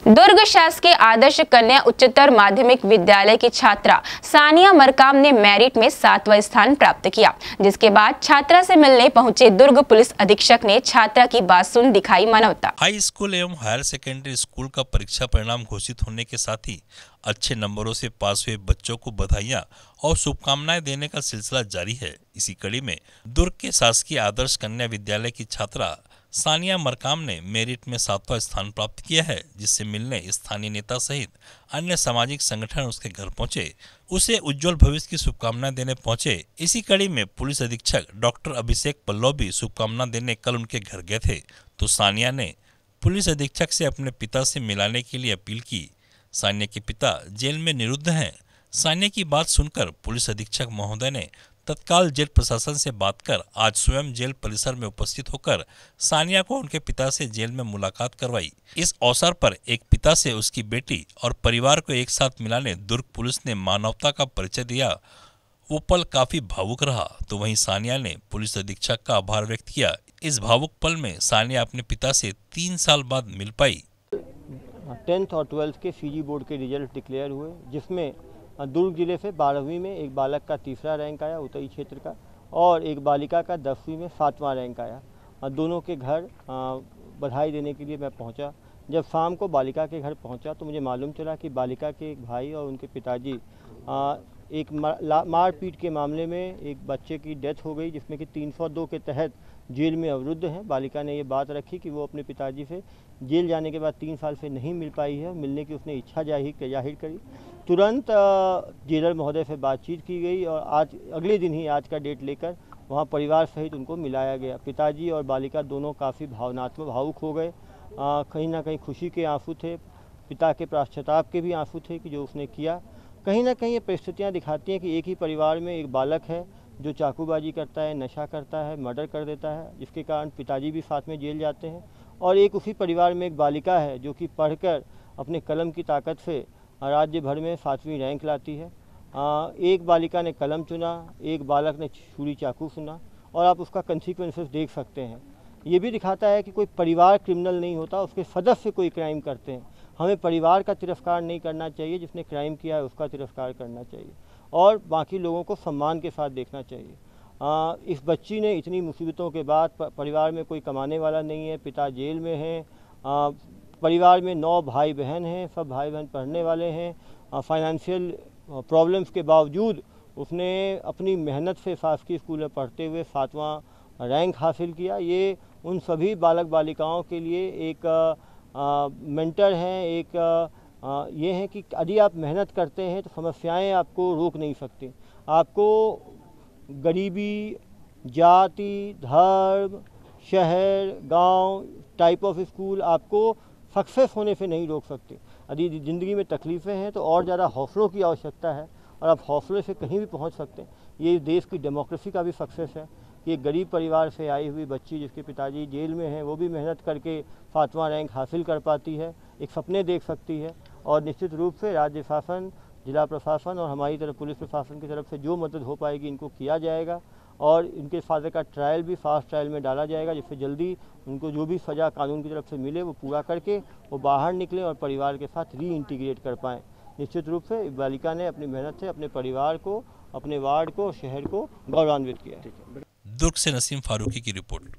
दुर्ग शासकीय आदर्श कन्या उच्चतर माध्यमिक विद्यालय की छात्रा सानिया मरकाम ने मेरिट में सातवां स्थान प्राप्त किया, जिसके बाद छात्रा से मिलने पहुँचे दुर्ग पुलिस अधीक्षक ने छात्रा की बात सुन दिखाई मानवता। हाई स्कूल एवं हायर सेकेंडरी स्कूल का परीक्षा परिणाम घोषित होने के साथ ही अच्छे नंबरों से पास हुए बच्चों को बधाइयाँ और शुभकामनाएँ देने का सिलसिला जारी है। इसी कड़ी में दुर्ग के शासकीय आदर्श कन्या विद्यालय की छात्रा सानिया मरकाम ने मेरिट में सातवां स्थान प्राप्त किया है, जिससे मिलने स्थानीय नेता सहित अन्य सामाजिक संगठन उसके घर पहुँचे, उसे उज्जवल भविष्य की शुभकामनाएँ देने पहुँचे। इसी कड़ी में पुलिस अधीक्षक डॉक्टर अभिषेक पल्लव भी शुभकामना देने कल उनके घर गए थे। तो सानिया ने पुलिस अधीक्षक से अपने पिता से मिलाने के लिए अपील की। सानिया के पिता जेल में निरुद्ध हैं। सानिया की बात सुनकर पुलिस अधीक्षक महोदय ने तत्काल जेल प्रशासन से बात कर आज स्वयं जेल परिसर में उपस्थित होकर सानिया को उनके पिता से जेल में मुलाकात करवाई। इस अवसर पर एक पिता से उसकी बेटी और परिवार को एक साथ मिलाने दुर्ग पुलिस ने मानवता का परिचय दिया। वो पल काफ़ी भावुक रहा तो वहीं सानिया ने पुलिस अधीक्षक का आभार व्यक्त किया। इस भावुक पल में सानिया अपने पिता से तीन साल बाद मिल पाई। टेंथ और ट्वेल्थ के सीजी बोर्ड के रिज़ल्ट डिक्लेयर हुए, जिसमें दुर्ग ज़िले से बारहवीं में एक बालक का तीसरा रैंक आया उत्तरी क्षेत्र का और एक बालिका का दसवीं में सातवां रैंक आया। दोनों के घर बधाई देने के लिए मैं पहुँचा। जब शाम को बालिका के घर पहुँचा तो मुझे मालूम चला कि बालिका के एक भाई और उनके पिताजी एक मारपीट के मामले में एक बच्चे की डेथ हो गई, जिसमें कि 302 के तहत जेल में अवरुद्ध हैं। बालिका ने ये बात रखी कि वो अपने पिताजी से जेल जाने के बाद तीन साल से नहीं मिल पाई है। मिलने की उसने इच्छा ज़ाहिर ज़ाहिर करी। तुरंत जेलर महोदय से बातचीत की गई और आज, अगले दिन ही आज का डेट लेकर वहाँ परिवार सहित उनको मिलाया गया। पिताजी और बालिका दोनों काफ़ी भावनात्मक, भावुक हो गए। कहीं ना कहीं खुशी के आँसू थे। पिता के प्राश्चाताप के भी आँसू थे कि जो उसने किया। कहीं ना कहीं ये परिस्थितियाँ दिखाती हैं कि एक ही परिवार में एक बालक है जो चाकूबाजी करता है नशा करता है मर्डर कर देता है जिसके कारण पिताजी भी साथ में जेल जाते हैं। और एक उसी परिवार में एक बालिका है जो कि पढ़कर अपने कलम की ताकत से राज्य भर में सातवीं रैंक लाती है। आ, एक बालिका ने कलम चुना एक बालक ने छुरी चाकू सुना और आप उसका कंसिक्वेंसेस देख सकते हैं। ये भी दिखाता है कि कोई परिवार क्रिमिनल नहीं होता उसके सदस्य कोई क्राइम करते हैं। हमें परिवार का तिरस्कार नहीं करना चाहिए जिसने क्राइम किया है उसका तिरस्कार करना चाहिए और बाकी लोगों को सम्मान के साथ देखना चाहिए। आ, इस बच्ची ने इतनी मुसीबतों के बाद परिवार में कोई कमाने वाला नहीं है पिता जेल में हैं परिवार में नौ भाई बहन हैं सब भाई बहन पढ़ने वाले हैं फाइनेंशियल प्रॉब्लम्स के बावजूद उसने अपनी मेहनत से शासकीय स्कूल में पढ़ते हुए सातवां रैंक हासिल किया। ये उन सभी बालक बालिकाओं के लिए एक मेंटर हैं एक आ, ये हैं कि यदि आप मेहनत करते हैं तो समस्याएँ आपको रोक नहीं सकती। आपको गरीबी जाति धर्म शहर गाँव टाइप ऑफ़ स्कूल आपको सक्सेस होने से नहीं रोक सकते। यदि ज़िंदगी में तकलीफ़ें हैं तो और ज़्यादा हौसलों की आवश्यकता है और आप हौसले से कहीं भी पहुँच सकते हैं। ये देश की डेमोक्रेसी का भी सक्सेस है। कि गरीब परिवार से आई हुई बच्ची जिसके पिताजी जेल में हैं, वो भी मेहनत करके सातवां रैंक हासिल कर पाती है, एक सपने देख सकती है और निश्चित रूप से राज्य शासन, जिला प्रशासन और हमारी तरफ़ पुलिस प्रशासन की तरफ़ से जो मदद हो पाएगी, इनको किया जाएगा और इनके फादर का ट्रायल भी फास्ट ट्रायल में डाला जाएगा, जिससे जल्दी उनको जो भी सज़ा कानून की तरफ़ से मिले, वो पूरा करके वो बाहर निकलें और परिवार के साथ री इंटीग्रेट कर पाएँ। निश्चित रूप से बालिका ने अपनी मेहनत से अपने परिवार को, अपने वार्ड को, शहर को गौरवान्वित किया दुर्ग से नसीम फारूकी की रिपोर्ट।